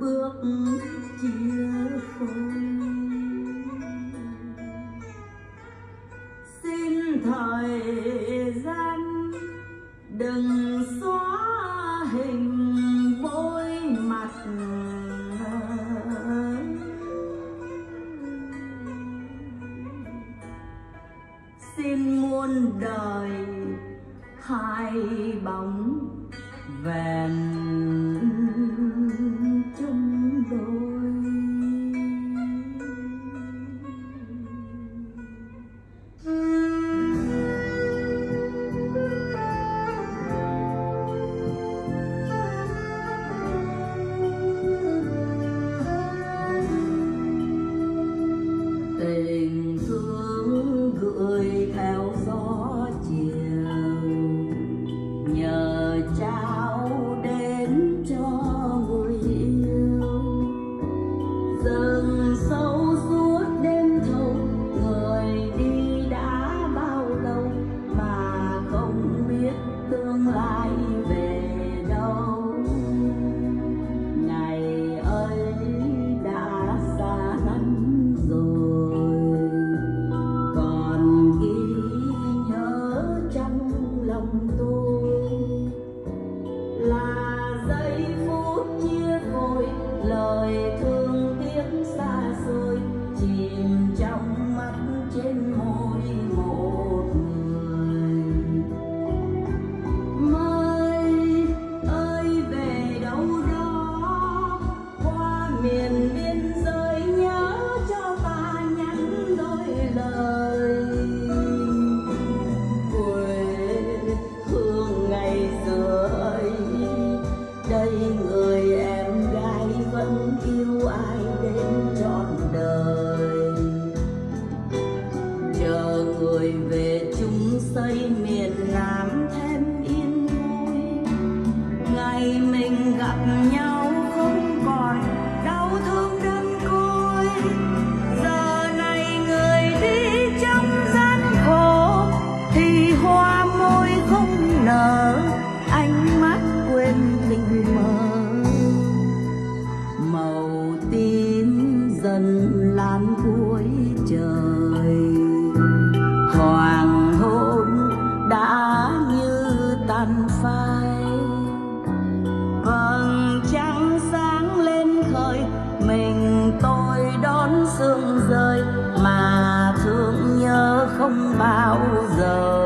bước chia phôi. Xin thời gian đừng xóa hình bôi mặt. Xin muôn đời hai bóng vẹn tương lai về đâu. Ngày ấy đã xa lắm rồi. Còn ghi nhớ trong lòng tôi là giây phút chia phôi lời thương yêu ai đến trọn đời. Chờ người về chung xây miền Nam thêm yên vui. Ngày mình gặp nhau màu tím dần lan cuối trời. Hoàng hôn đã như tàn phai. Vầng trăng sáng lên khơi mình tôi đón sương rơi mà thương nhớ không bao giờ.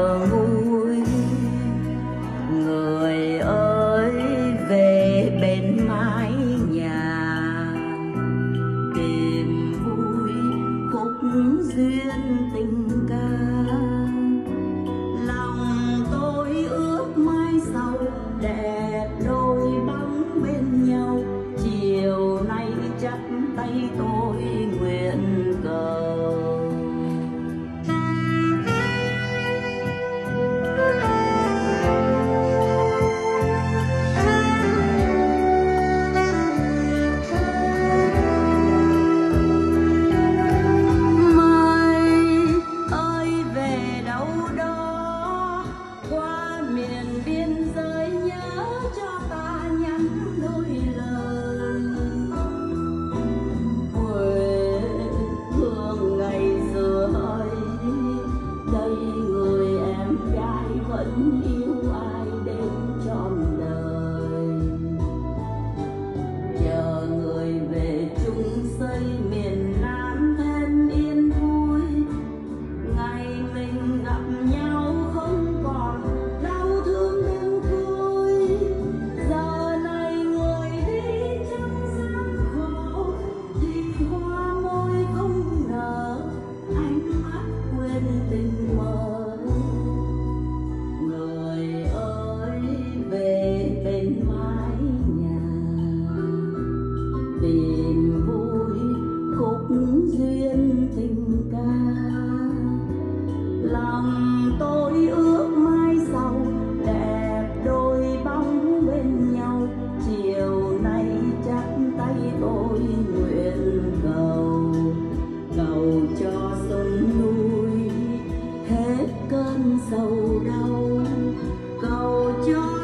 duyên tình. cơn sầu đau cầu cho